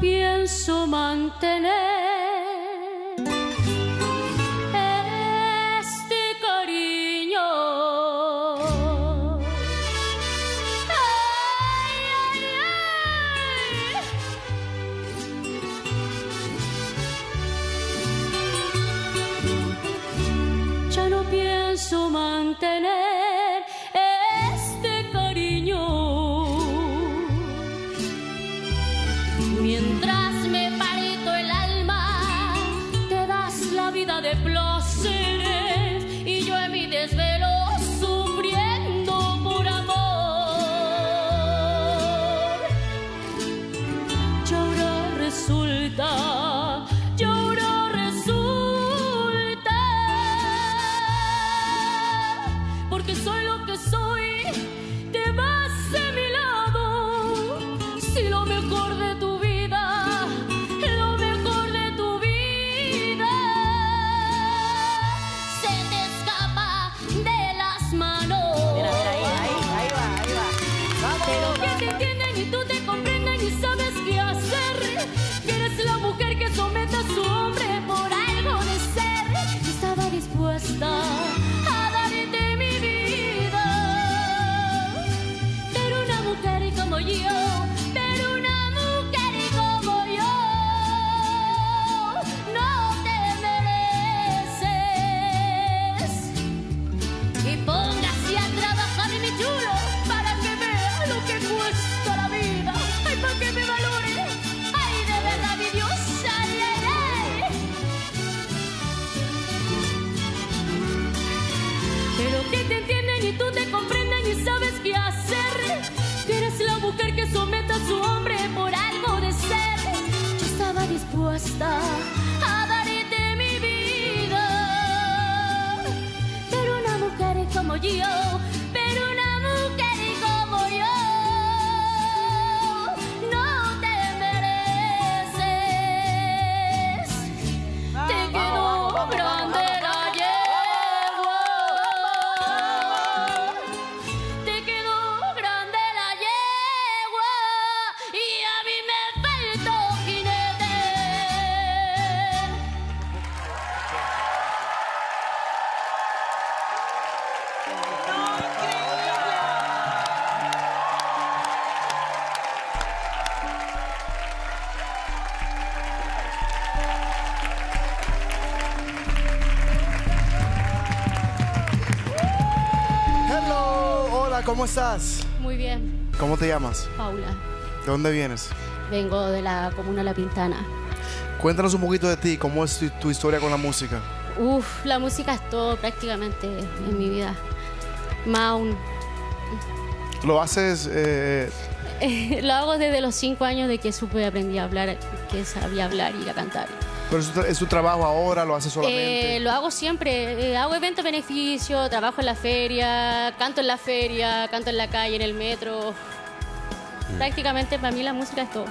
pienso mantener este cariño. Ya no pienso mantener de placeres y yo en mi desvelo sufriendo por amor. Y ahora resulta, y ahora resulta, porque soy lo que soy, te vas de mi lado. Si lo mejor de tu respuestas. Dispuesta a darte mi vida. Pero una mujer como yo, ¿cómo estás? Muy bien, ¿Cómo te llamas? Paula. ¿De dónde vienes? Vengo de la comuna La Pintana. Cuéntanos un poquito de ti, cómo es tu, tu historia con la música. Uf, la música es todo prácticamente en mi vida. Más aún. ¿Lo haces eh, Lo hago desde los cinco años de que supe aprendí a hablar, que sabía hablar y a cantar. Pero es tu, es tu trabajo ahora? ¿Lo haces solamente? Eh, lo hago siempre. Eh, hago eventos beneficio, trabajo en la feria, canto en la feria, canto en la calle, en el metro. Prácticamente para mí la música es todo.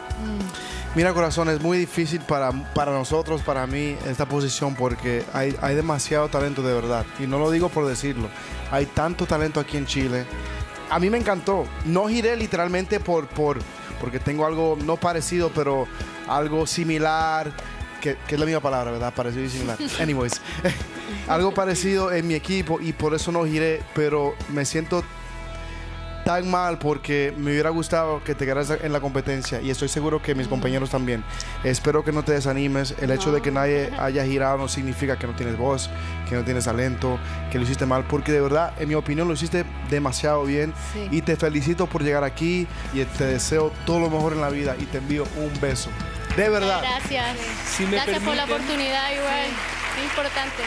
Mira, corazón, es muy difícil para, para nosotros, para mí, esta posición porque hay, hay demasiado talento de verdad. Y no lo digo por decirlo. Hay tanto talento aquí en Chile. A mí me encantó. No giré literalmente por, por, porque tengo algo no parecido, pero algo similar. Que, que es la misma palabra, ¿verdad? Parecido y similar. Anyways, algo parecido en mi equipo y por eso no giré, pero me siento tan mal porque me hubiera gustado que te quedaras en la competencia y estoy seguro que mis compañeros también. Espero que no te desanimes. El hecho de que nadie haya girado no significa que no tienes voz, que no tienes talento, que lo hiciste mal, porque de verdad, en mi opinión, lo hiciste demasiado bien Sí. y te felicito por llegar aquí y te deseo todo lo mejor en la vida y te envío un beso. De verdad. Gracias. Si me Gracias por la permiten- oportunidad igual. Qué importante.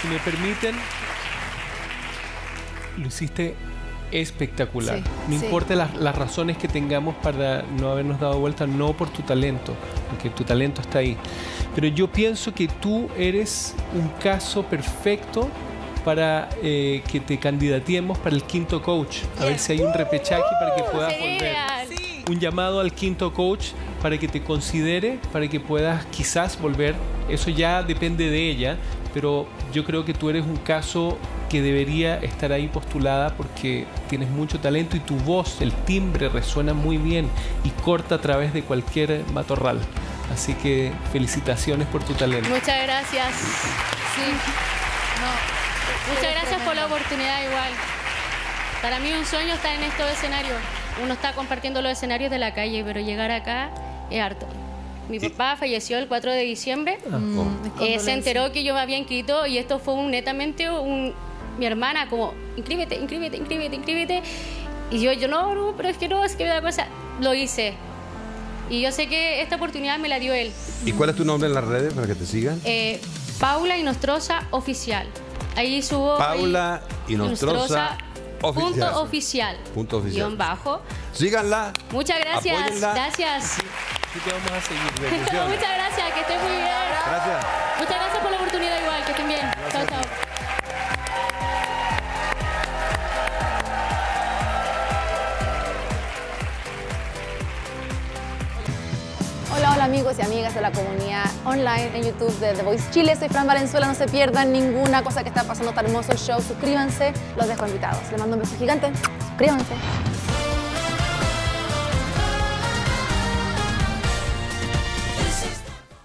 Si me permiten, lo hiciste espectacular. Sí, no sí. importa las, las razones que tengamos para no habernos dado vuelta, no por tu talento, porque tu talento está ahí. Pero yo pienso que tú eres un caso perfecto para eh, que te candidatemos para el quinto coach. A ver si hay un repechaje para que puedas Sería volver un llamado al quinto coach para que te considere, para que puedas quizás volver. Eso ya depende de ella, pero yo creo que tú eres un caso que debería estar ahí postulada porque tienes mucho talento y tu voz, el timbre resuena muy bien y corta a través de cualquier matorral. Así que felicitaciones por tu talento. Muchas gracias. Sí. Muchas gracias por la oportunidad igual. Para mí un sueño estar en estos escenarios. Uno está compartiendo los escenarios de la calle, pero llegar acá es harto. Mi papá falleció el 4 de diciembre. Ah, oh. Eh, se enteró que yo me había inscrito y esto fue un, netamente un, mi hermana como, inscríbete, inscríbete, inscríbete, inscríbete. Y yo, yo no, no, pero es que no, es que me da cosa. Lo hice. Y yo sé que esta oportunidad me la dio él. ¿Y cuál es tu nombre en las redes para que te sigan? Eh, Paula Inostroza Oficial. Ahí subo. Paula Inostroza Punto Oficial. oficial. Punto oficial. Guión bajo. Síganla. Muchas gracias. Apóyenla. Gracias. Vamos a seguir. Muchas gracias, que estén muy bien. Gracias. Muchas gracias por la oportunidad igual, que estén bien. Chao, chao. Hola, hola amigos y amigas de la comunidad online en YouTube de The Voice Chile. Soy Fran Valenzuela. No se pierdan ninguna cosa que está pasando. Está hermoso el show. Suscríbanse. Los dejo invitados. Les mando un beso gigante. Suscríbanse.